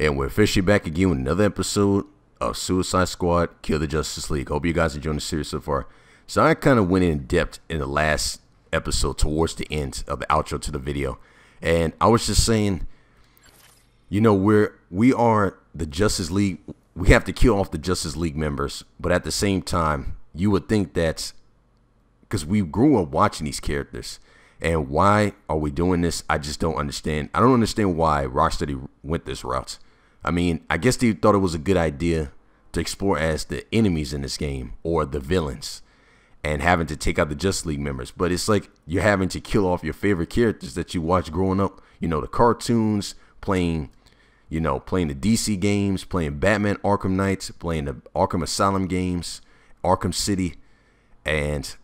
And we're officially back again with another episode of Suicide Squad Kill the Justice League. Hope you guys are enjoying the series so far. So I kind of went in depth in the last episode towards the end of the outro to the video. And I was just saying, you know, we're we are the Justice League. We have to kill off the Justice League members, but at the same time, you would think that because we grew up watching these characters. And why are we doing this? I just don't understand. I don't understand why Rocksteady went this route. I mean, I guess they thought it was a good idea to explore as the enemies in this game or the villains and having to take out the Justice League members. But it's like you're having to kill off your favorite characters that you watched growing up. You know, the cartoons, playing, you know, playing the DC games, playing Batman Arkham Knights, playing the Arkham Asylum games, Arkham City. And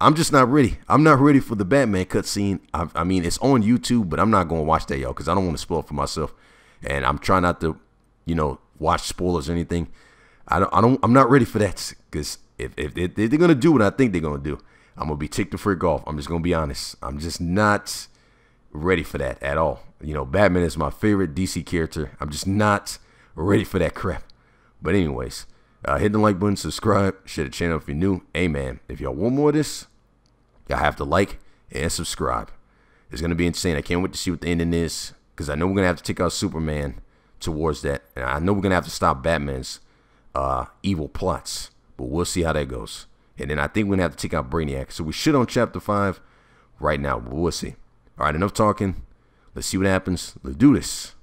I'm just not ready. I'm not ready for the Batman cutscene. I, I mean, it's on YouTube, but I'm not going to watch that, y'all, because I don't want to spoil it for myself and I'm trying not to, you know, watch spoilers or anything. I don't, I don't, I'm not ready for that because if, if, if they're gonna do what I think they're gonna do, I'm gonna be ticked freak off. I'm just gonna be honest. I'm just not ready for that at all. You know, Batman is my favorite DC character. I'm just not ready for that crap. But anyways, uh, hit the like button, subscribe, share the channel if you're new. Amen. If y'all want more of this, y'all have to like and subscribe. It's gonna be insane. I can't wait to see what the ending is because I know we're gonna have to take out Superman towards that, and I know we're gonna have to stop Batman's uh, evil plots. But we'll see how that goes. And then I think we're gonna have to take out Brainiac. So we should on Chapter Five right now, but we'll see. All right, enough talking. Let's see what happens. Let's do this.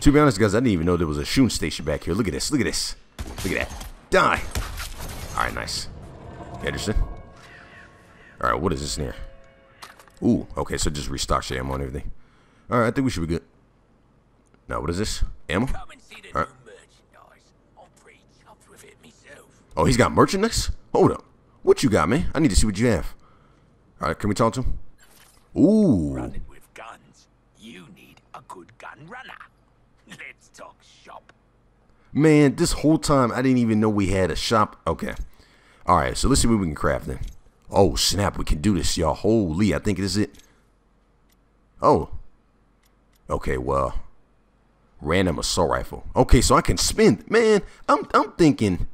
To be honest, guys, I didn't even know there was a shooting station back here. Look at this. Look at this. Look at that. Die. All right, nice. Anderson. All right, what is this here? Ooh, okay, so just restock your ammo and everything. All right, I think we should be good. Now, what is this? Ammo? Right. Oh, he's got merchandise? Hold up. What you got, man? I need to see what you have. All right, can we talk to him? Ooh. Running with guns. You need a good gun runner. Let's talk shop. Man, this whole time I didn't even know we had a shop. Okay. All right, so let's see what we can craft then. Oh, snap, we can do this, y'all. Holy, I think this is it. Oh, Okay, well, random assault rifle. Okay, so I can spin. Man, I'm I'm thinking.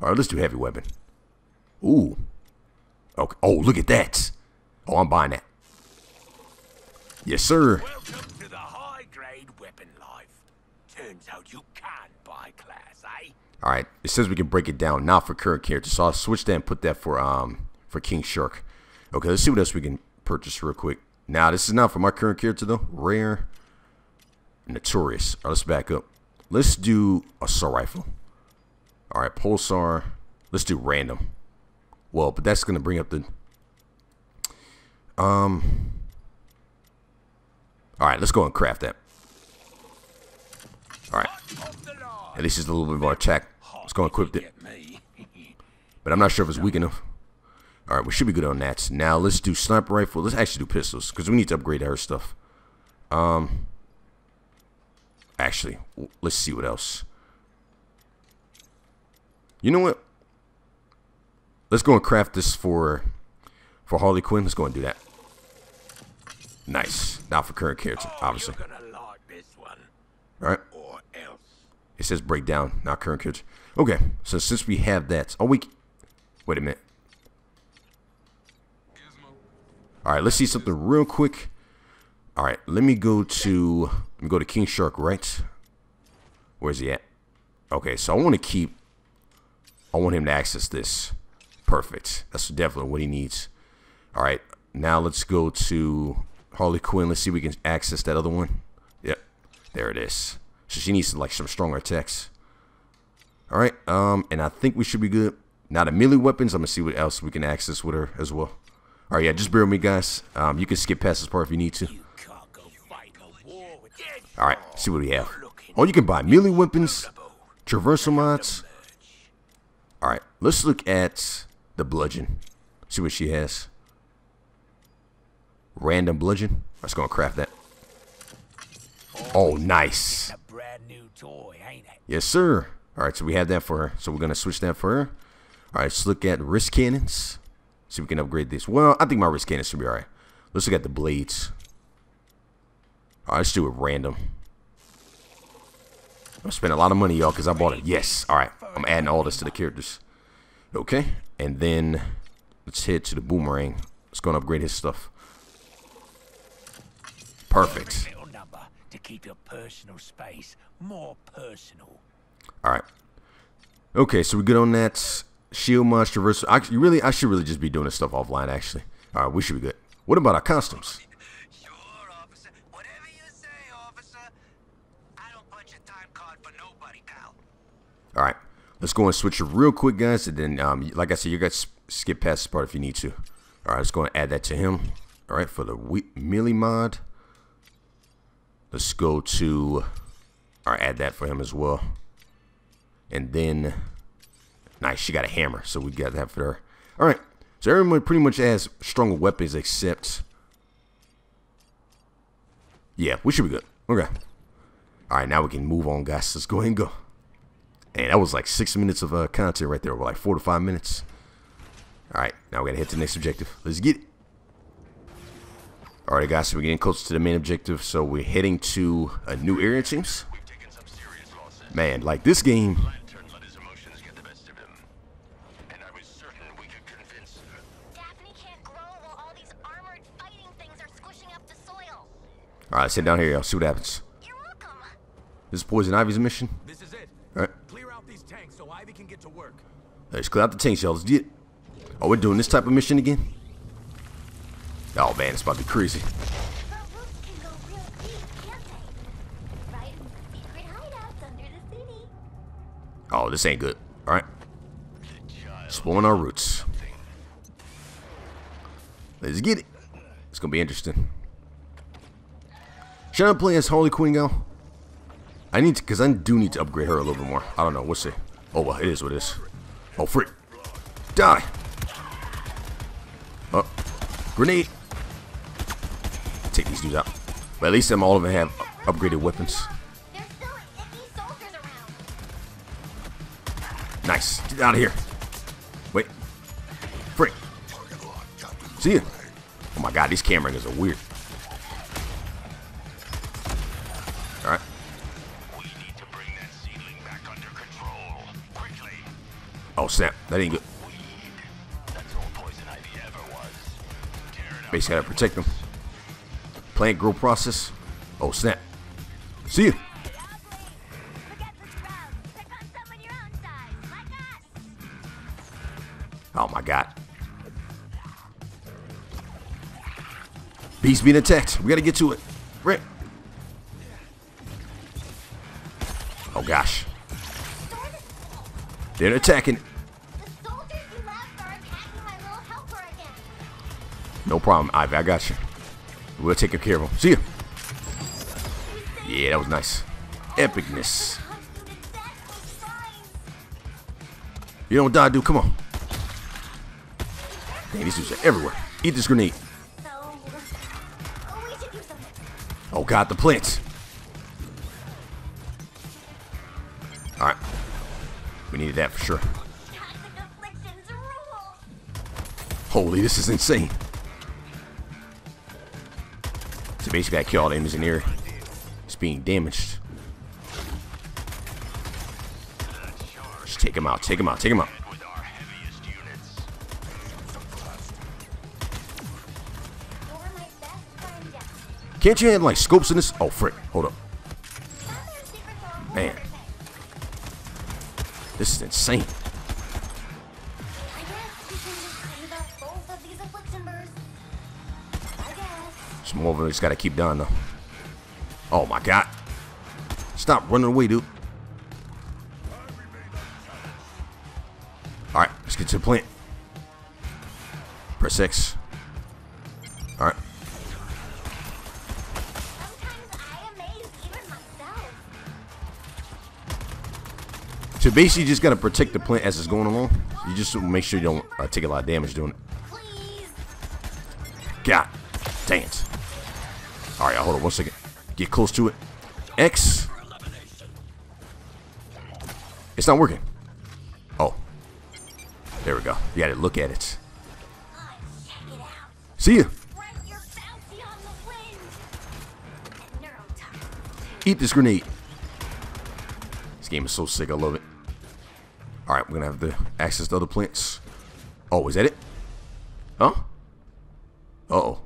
All right, let's do heavy weapon. Ooh. Okay. Oh, look at that. Oh, I'm buying that. Yes, sir. Welcome to the high grade weapon life. Turns out you can buy class, eh? All right. It says we can break it down now for current characters. So I'll switch that and put that for um for King Shark. Okay, let's see what else we can purchase real quick. Now this is not for my current character though. Rare. Notorious. Let's back up. Let's do assault rifle. All right, pulsar. Let's do random. Well, but that's gonna bring up the. Um. All right, let's go and craft that. All right. At least it's a little bit more attack. Let's go and equip it. But I'm not sure if it's weak enough. All right, we should be good on that. Now let's do sniper rifle. Let's actually do pistols because we need to upgrade our stuff. Um. Actually, let's see what else. You know what? Let's go and craft this for for Harley Quinn. Let's go and do that. Nice. Not for current character, oh, obviously. Like All right. It says breakdown, not current character. Okay. So since we have that, oh we. Wait a minute. All right. Let's see something real quick. All right. Let me go to. Let me go to King Shark. Right. Where's he at? Okay. So I want to keep. I want him to access this. Perfect. That's definitely what he needs. All right. Now let's go to Harley Quinn. Let's see if we can access that other one. Yep. There it is. So she needs like some stronger attacks. All right. Um, and I think we should be good. Now the melee weapons. I'm gonna see what else we can access with her as well. All right. Yeah. Just bear with me, guys. Um, you can skip past this part if you need to. All right. See what we have. Oh, you can buy melee weapons, traversal mods. All right. Let's look at the bludgeon. See what she has. Random bludgeon. Let's go and craft that. Oh, nice. Yes, sir. All right, so we have that for her. So we're going to switch that for her. All right, let's look at wrist cannons. See if we can upgrade this. Well, I think my wrist cannons should be all right. Let's look at the blades. All right, let's do it random. I spent a lot of money, y'all, because I bought it. Yes. All right. I'm adding all this to the characters. Okay. And then let's head to the boomerang. Let's go and upgrade his stuff. Perfect. To keep your personal space more personal. All right. Okay, so we're good on that. Shield mod, traverse. Actually, really, I should really just be doing this stuff offline. Actually, all right, we should be good. What about our costumes? Sure, officer. Whatever you say, officer. I don't punch a time card for nobody, pal. All right, let's go and switch it real quick, guys. And then, um, like I said, you guys skip past this part if you need to. All right, let's go and add that to him. All right, for the melee mod, let's go to, or add that for him as well. And then, nice, she got a hammer, so we got that for her. All right, so everyone pretty much has stronger weapons except, yeah, we should be good. Okay. All right, now we can move on, guys. Let's go ahead and go. And that was like six minutes of uh, content right there, or like four to five minutes. All right, now we gotta hit the next objective. Let's get it. All right, guys, so we're getting closer to the main objective. So we're heading to a new area, it seems. We've taken some serious losses. Man, like this game, Lantern let his emotions get the best of him. And I was certain we could convince her. Daphne can't grow while all these armored fighting things are squishing up the soil. all right, sit down here, y'all. See what happens. You're welcome. This is Poison Ivy's mission. This is it. All right, Clear out these tanks so Ivy can get to work. let's clear out the. Let's get. it. Oh, we're doing this type of mission again. Oh man, it's about to be crazy. Oh, this ain't good. All right, The child exploring our roots. Let's get it. It's gonna be interesting. Should I play as Harley Quinn now? I need to, cause I do need to upgrade her a little bit more. I don't know. We'll see. Oh well, it is what it is. Oh frick! Die! Oh, grenade! Take these dudes out. But at least them all of them have upgraded weapons. There's still iffy soldiers around. Nice. Get out of here. Wait. Frick. See ya. Oh my god, these camera are weird. Oh snap. That ain't good. Basically gotta protect them. Plant grow process. Oh snap. See us. Oh my god. Beast being attacked. We gotta get to it. Rick. Oh gosh. They're attacking. No problem, Ivy. I got you. We'll take care of them. See ya. Yeah, that was nice. Epicness. You. You don't die, dude. Come on. Dang, these dudes are everywhere. Eat this grenade. Oh, god, the plants. Alright. We needed that for sure. Holy, this is insane. So basically, I kill all the enemies in here. It's being damaged. Just take him out, take him out, take him out. Can't you have like scopes in this? Oh, frick. Hold up. Man. This is insane. Guess. Some of them just gotta keep down though. Oh my god. Stop running away, dude. Alright, let's get to the plant. Press X. Alright. Sometimes I amaze even myself. So basically, you just gotta protect the plant as it's going along. You just make sure you don't uh, take a lot of damage doing it. God, on one second. Get close to it. X. It's not working. Oh. There we go. You gotta look at it. See ya. Eat this grenade. This game is so sick. I love it. All right, we're gonna have the access to other plants. Oh, is that it? Huh? Uh oh.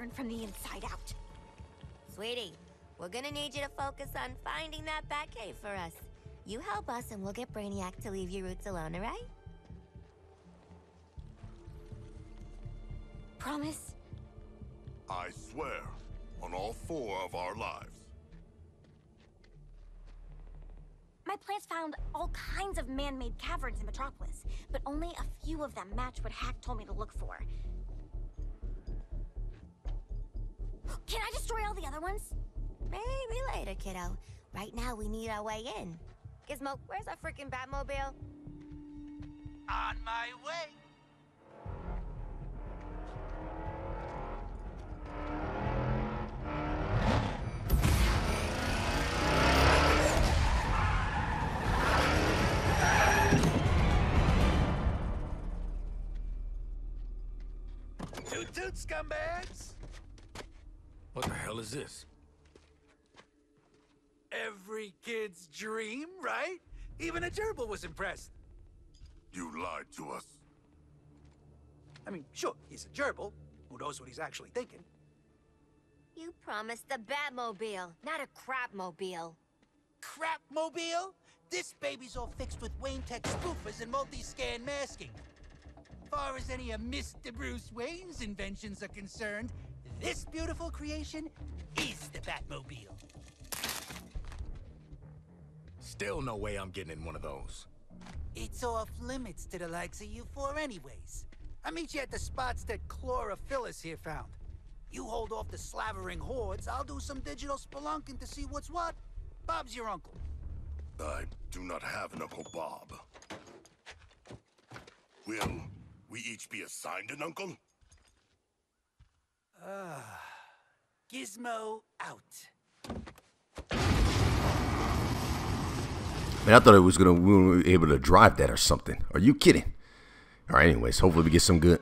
Burn from the inside out. Sweetie, we're gonna need you to focus on finding that Batcave for us. You help us and we'll get Brainiac to leave your roots alone, alright? Promise? I swear on all four of our lives. My plants found all kinds of man-made caverns in Metropolis, but only a few of them match what Hack told me to look for. Can I destroy all the other ones? Maybe later, kiddo. Right now, we need our way in. Gizmo, where's our freaking Batmobile? On my way. Toot toot, scumbags! What the hell is this? Every kid's dream, right? Even a gerbil was impressed. You lied to us. I mean, sure, he's a gerbil. Who knows what he's actually thinking? You promised the Batmobile, not a crapmobile. Crapmobile? This baby's all fixed with Wayne Tech spoofers and multi-scan masking. Far as any of Mr. Bruce Wayne's inventions are concerned, this beautiful creation is the Batmobile. Still no way I'm getting in one of those. It's off limits to the likes of you four anyways. I'll meet you at the spots that Chlorophyllus here found. You hold off the slavering hordes, I'll do some digital spelunking to see what's what. Bob's your uncle. I do not have an Uncle Bob. Will we each be assigned an uncle? Gizmo out. Man, I thought it was gonna we were able to drive that or something. Are you kidding? All right. Anyways, hopefully we get some good.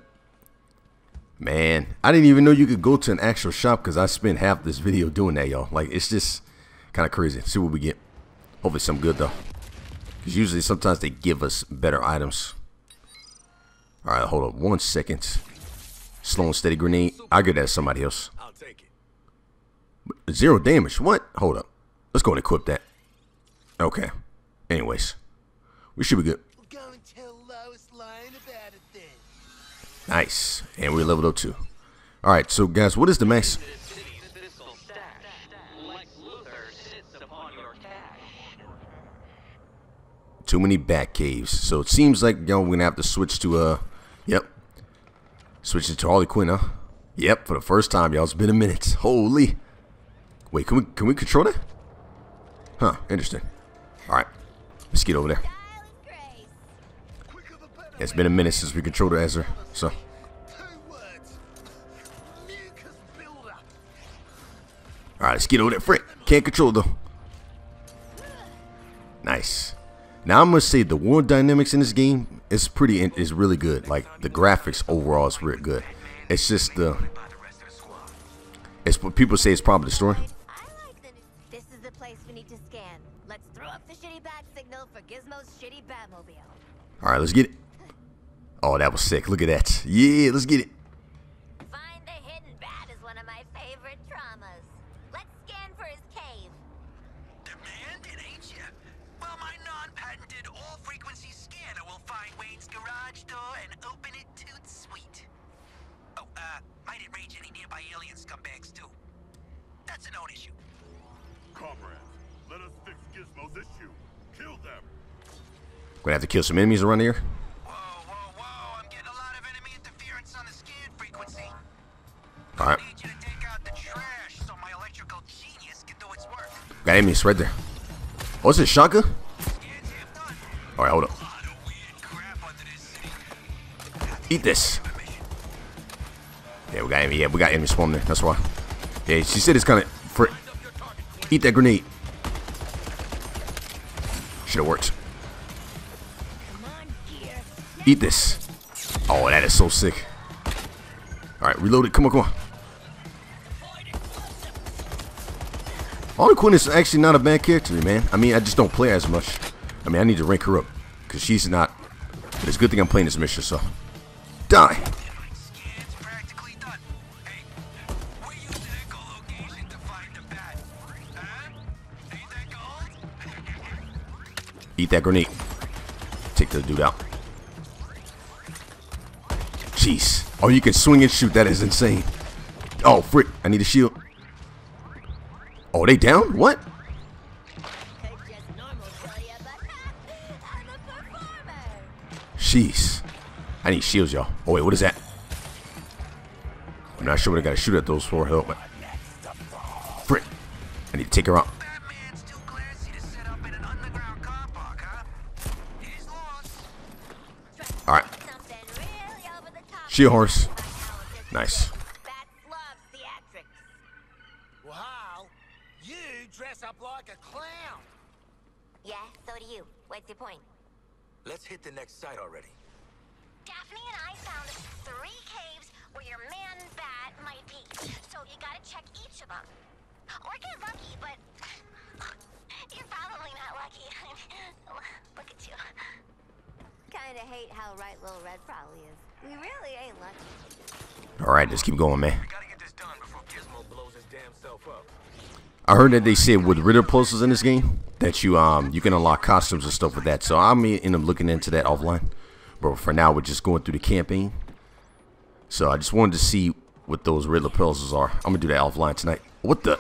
Man, I didn't even know you could go to an actual shop because I spent half this video doing that, y'all. Like it's just kind of crazy. see what we get. Hopefully some good though. Because usually sometimes they give us better items. All right, hold up one second. Slow and steady grenade. I'll get that to somebody else. I'll take it. Zero damage. What? Hold up. Let's go and equip that. Okay. Anyways, we should be good. Go and tell Lois Lane about it then. Nice. And we're leveled up too. All right. So guys, what is the max? Too many bat caves. So it seems like y'all we're gonna have to switch to uh, yep, switch it to Harley Quinn, huh? Yep, for the first time, y'all. It's been a minute. Holy. Wait, can we can we control that? Huh? Interesting. All right, let's get over there. It's been a minute since we controlled the Ezra, so. Two words. Mucus builder. All right, let's get over there. Frick, can't control though. Nice. Now I'm gonna say the war dynamics in this game is pretty is really good. Like the graphics overall is really good. It's just the it's what people say it's probably the story. Shitty Batmobile. All right, let's get it. Oh, that was sick. Look at that. Yeah, let's get it. Find the hidden bat is one of my favorite dramas. Let's scan for his cave. Demanded, ain't ya? Well, my non-patented all-frequency scanner will find Wayne's garage door and open it toot sweet. Oh, uh, might it range any nearby alien scumbags, too. That's a known issue. Comrades, let us fix Gizmo's issue. Kill them. Gonna have to kill some enemies around here. All right, got enemies right there. Oh, is it Shaka? All right, hold up. Eat this. Yeah, we got enemy. Yeah, we got enemy spawn there. That's why. Yeah, she said it's kind of. Eat that grenade. Should have worked. Eat this. Oh, that is so sick. All right, reload it. Come on, come on. Harley Quinn is actually not a bad character, man. I mean, I just don't play as much. I mean, I need to rank her up because she's not. But it's a good thing I'm playing this mission, so die. Eat that grenade. Take the dude out. Jeez. Oh, you can swing and shoot. That is insane. Oh, frick. I need a shield. Oh, they down? What? Jeez. I need shields, y'all. Oh, wait. What is that? I'm not sure what I got to shoot at those for. Help. Frick. I need to take her out. Top. Shield horse. Nice. Keep going, man. I heard that they said with Riddler puzzles in this game that you um you can unlock costumes and stuff with that. So I'm end up looking into that offline. But for now, we're just going through the campaign. So I just wanted to see what those Riddler puzzles are. I'm gonna do that offline tonight. What the?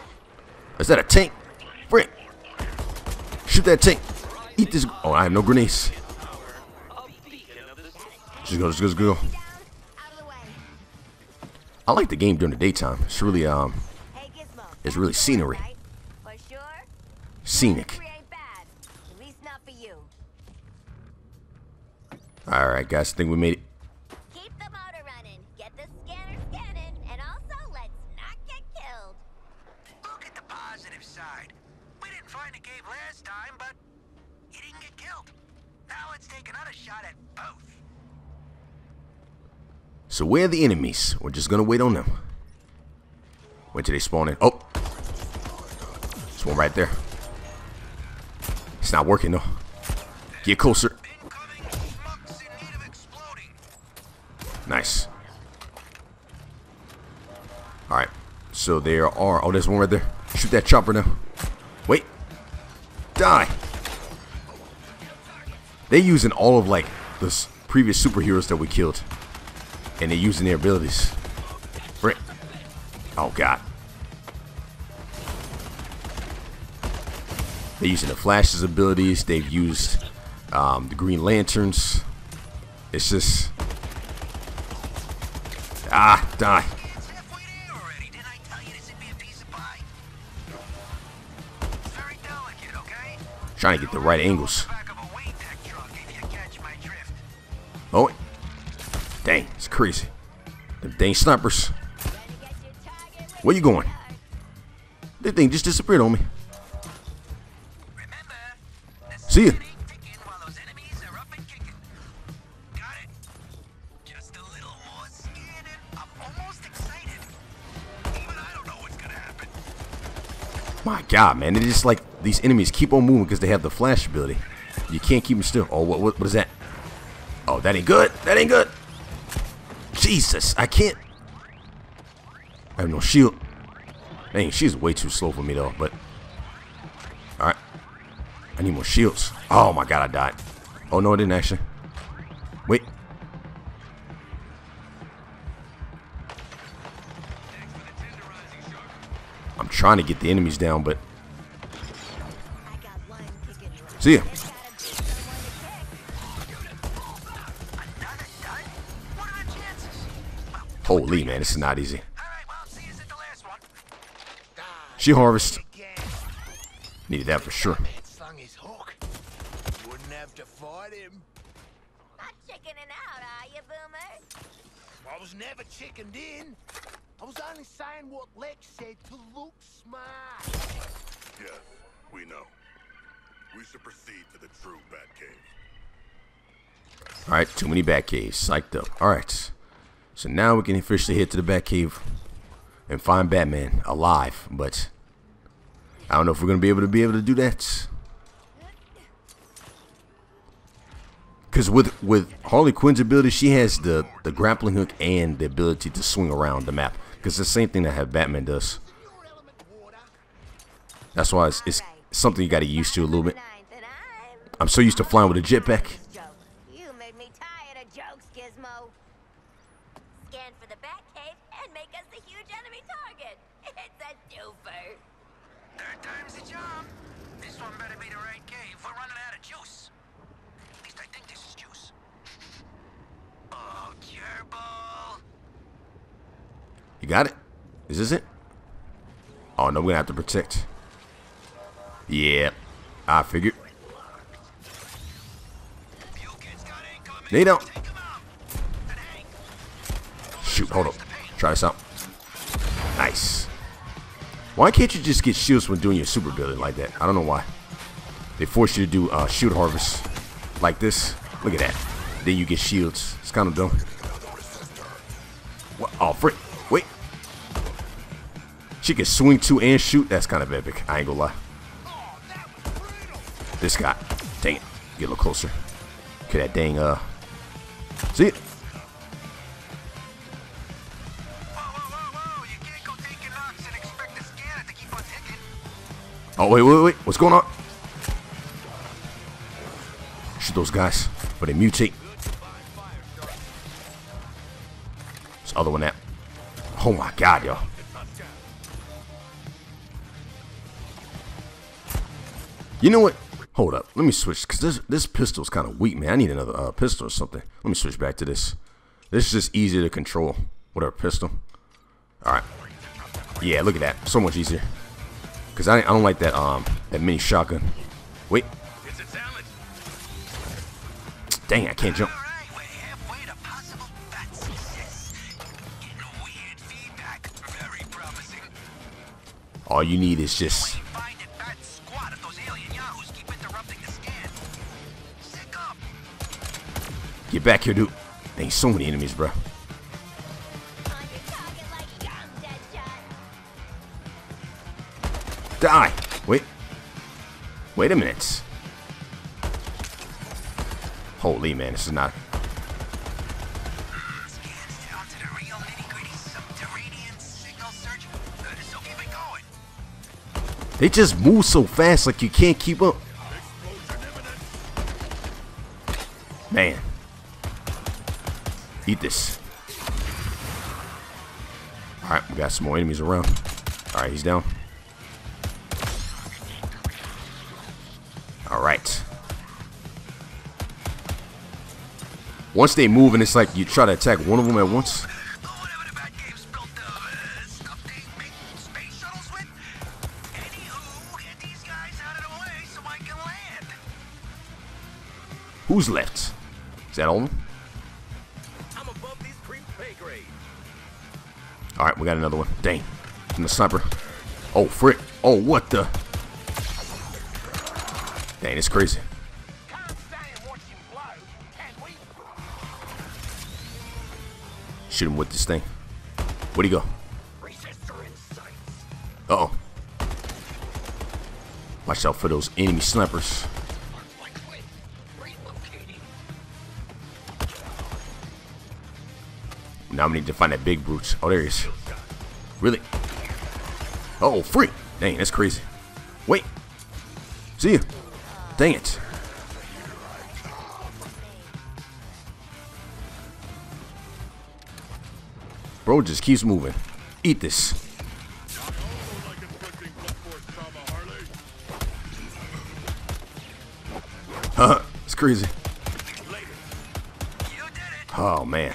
Is that a tank? Frick! Shoot that tank! Eat this. Oh, I have no grenades. Just go, just go, just go. Down, out of the way. I like the game during the daytime. It's really um It's really scenery. scenic. All right, guys, I think we made it. So where are the enemies? We're just gonna wait on them. Wait till they spawn in. Oh, there's one right there. It's not working though. Get closer. Nice. All right. So there are. Oh, there's one right there. Shoot that chopper now. Wait. Die. They're using all of like the previous superheroes that we killed, and they're using their abilities. Frick. Oh God. They're using the Flash's abilities. They've used um, the Green Lanterns. It's just ah die. Trying to get the right angles. Crazy. Them dang snipers. Where you going? That thing just disappeared on me. See ya. My God, man, it just like these enemies keep on moving because they have the flash ability. You can't keep them still. Oh, what, what, what is that? Oh, that ain't good. That ain't good. Jesus, I can't. I have no shield. Dang, she's way too slow for me though. But all right, I need more shields. Oh my God, I died. Oh no, I didn't actually. Wait. I'm trying to get the enemies down, but see ya. Holy man, this is not easy. all right, well, see you at the last one. She harvest. Needed that for sure. man slung his hook. Wouldn't have to fight him. Not chickening out, are you, Boomer? I was never chickened in. I was only saying what Lex said to look smart. Yes, we know. We should proceed to the true Batcave. All right, too many Batcaves. Psyched up. All right. So now we can officially head to the Batcave and find Batman alive. But I don't know if we're gonna be able to be able to do that. Cause with with Harley Quinn's ability, she has the the grappling hook and the ability to swing around the map. Cause it's the same thing that have Batman does. That's why it's, it's something you got to used to a little bit. I'm so used to flying with a jetpack. You made me tired of jokes, Gizmo. Scan for the Batcave and make us the huge enemy target. It's a twofer. Third time's the charm. This one better be the right cave. We're running out of juice. At least I think this is juice. Oh, gerbil. You got it? Is this it? Oh no, we're gonna have to protect. Yeah, I figured. They don't. Shoot, hold up. Try this out. Nice. Why can't you just get shields when doing your super building like that? I don't know why. They force you to do uh, shield harvest like this. Look at that. Then you get shields. It's kind of dumb. What? Oh, frick. She can swing to and shoot. That's kind of epic. I ain't gonna lie. This guy. Dang it. Get a little closer. Look at that dang, uh. See it? Oh, wait, wait, wait. What's going on? Shoot those guys. But they mutate. This other one that. Oh my god, yo. You know what? Hold up. Let me switch. Because this, this pistol's kind of weak, man. I need another uh, pistol or something. Let me switch back to this. This is just easier to control. Whatever, pistol. Alright. Yeah, look at that. So much easier. Cause I, I don't like that um that mini shotgun. Wait. Dang, I can't jump. All right. All you need is just back here, dude. Dang, so many enemies, bro. Die. Wait. Wait a minute. Holy man, this is not. They just move so fast, like you can't keep up. Man. Eat this. Alright, we got some more enemies around. Alright, he's down. Alright. Once they move and it's like you try to attack one of them at once. Who's left? Is that all of them? Alright, we got another one. Dang. From the sniper. Oh, frick. Oh, what the? Dang, it's crazy. Shoot him with this thing. Where'd he go? Resistor in sight. Uh oh. Watch out for those enemy snipers. Now we need to find that big brute. Oh, there he is. Really? Oh, freak. Dang, that's crazy. Wait. See you. Dang it. Bro just keeps moving. Eat this. Huh? It's crazy. Oh, man.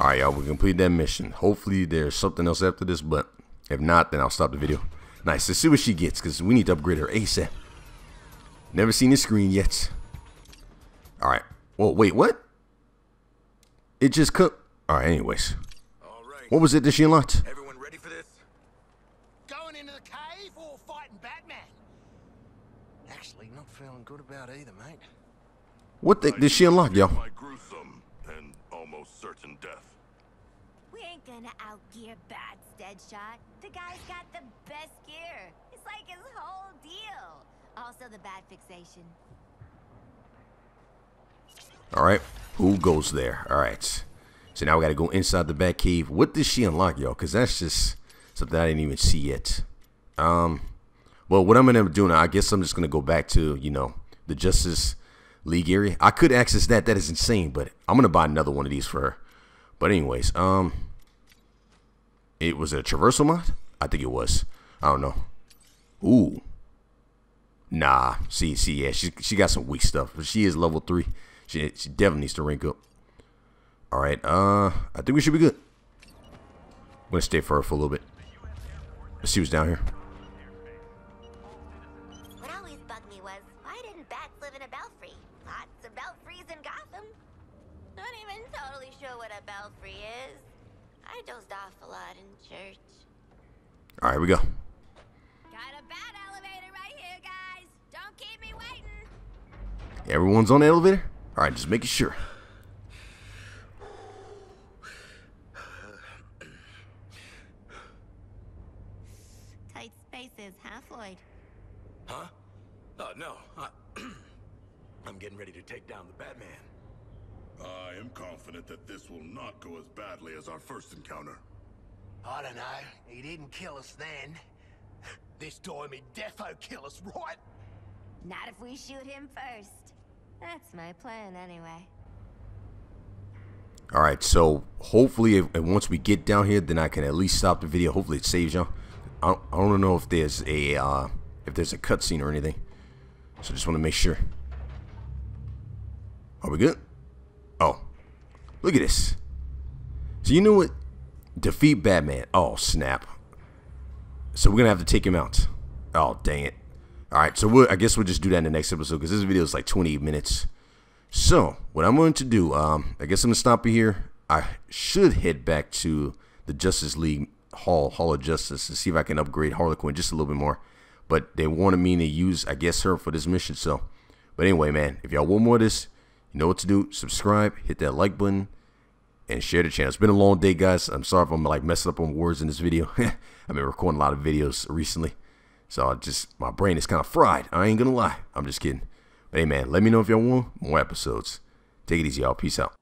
All right, y'all, we completed that mission. Hopefully, there's something else after this, but if not, then I'll stop the video. Nice. Let's see what she gets, because we need to upgrade her ASAP. Never seen this screen yet. All right. Well, wait, what? It just cooked. All right, anyways. All right. What was it that she unlocked? Everyone ready for this? Going into the cave or fighting Batman? Actually, not feeling good about either, mate. What the, did she unlock, y'all? My gruesome and almost certain death. We ain't gonna outgear Bat's Deadshot. The guy's got the best gear. It's like his whole deal. Also the bat fixation. All right. Who goes there? All right. So now we got to go inside the bat cave. What did she unlock, y'all? Because that's just something I didn't even see yet. Um, well, what I'm to do now, I guess I'm just to go back to, you know, the Justice League area. I could access that. That is insane, but I'm to buy another one of these for her. But anyways, um, it was a traversal mod? I think it was. I don't know. Ooh. Nah. See, see, yeah, she she got some weak stuff. But she is level three. She she definitely needs to rank up. All right. Uh, I think we should be good. I'm gonna stay for her for a little bit. Let's see what's down here. What always bugged me was, why didn't bats live in a belfry? Lots of belfries in Gotham. Not even totally sure what a belfry is. I dozed off a lot in church. All right, here we go. Got a bat elevator right here, guys. Don't keep me waiting. Everyone's on the elevator. All right, just making sure. Tight spaces, huh, Floyd? Huh? Oh, no. I, I'm getting ready to take down the Batman. I am confident that this will not go as badly as our first encounter. I don't know. He didn't kill us then. This time he defo kill us, right? Not if we shoot him first. That's my plan, anyway. All right, so hopefully, if, if once we get down here, then I can at least stop the video. Hopefully, it saves y'all. I don't, I don't know if there's a uh, if there's a cutscene or anything. So just want to make sure. Are we good? Look at this. So you know what? Defeat Batman. Oh snap! So we're gonna have to take him out. Oh dang it! All right, so we'll, I guess we'll just do that in the next episode because this video is like 28 minutes. So what I'm going to do, um, I guess I'm gonna stop it here. I should head back to the Justice League Hall, Hall of Justice, to see if I can upgrade Harley Quinn just a little bit more. But they wanted me to use, I guess, her for this mission. So, but anyway, man, if y'all want more of this, you know what to do. Subscribe, hit that like button, and share the channel. It's been a long day, guys. I'm sorry if I'm like messing up on words in this video. I've been recording a lot of videos recently. So I just my brain is kind of fried. I ain't gonna lie. I'm just kidding. But hey man, let me know if y'all want more episodes. Take it easy, y'all. Peace out.